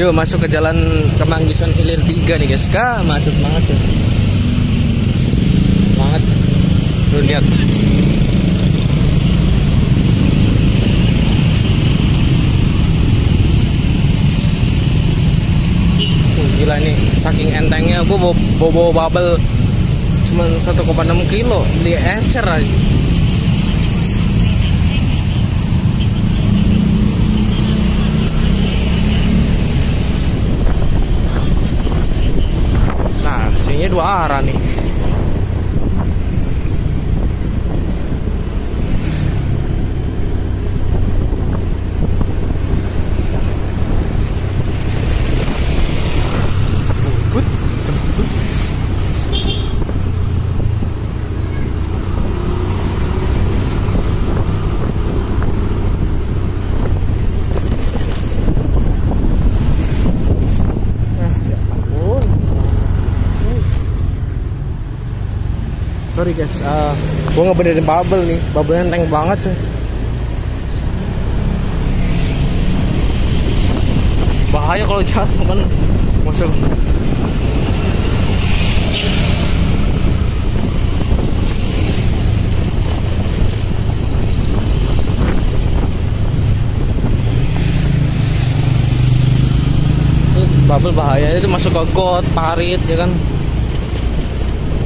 Yuk masuk ke jalan Kemanggisan Hilir 3 nih guys. Kak, macet banget tuh. Banget. Lu lihat. Uh, gila nih, saking entengnya gue bawa, bawa, bawa bubble cuma 1,6 kilo beli encer aja. Dua arah nih. Sorry guys, uh, gue ngebenerin bubble nih, bubble enteng banget cuy. Bahaya kalau jatuh kan, masuk. Bubble bahaya itu masuk ke got, parit ya kan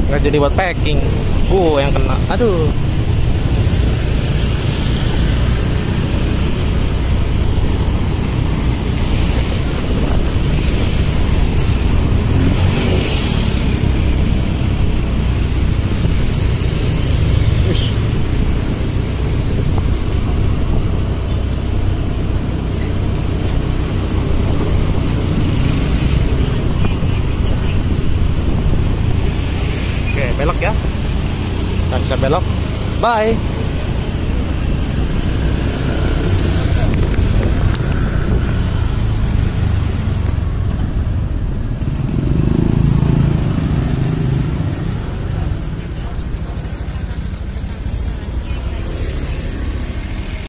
nggak jadi buat packing. Gue yang kena. Aduh ya. Nggak bisa belok. Bye.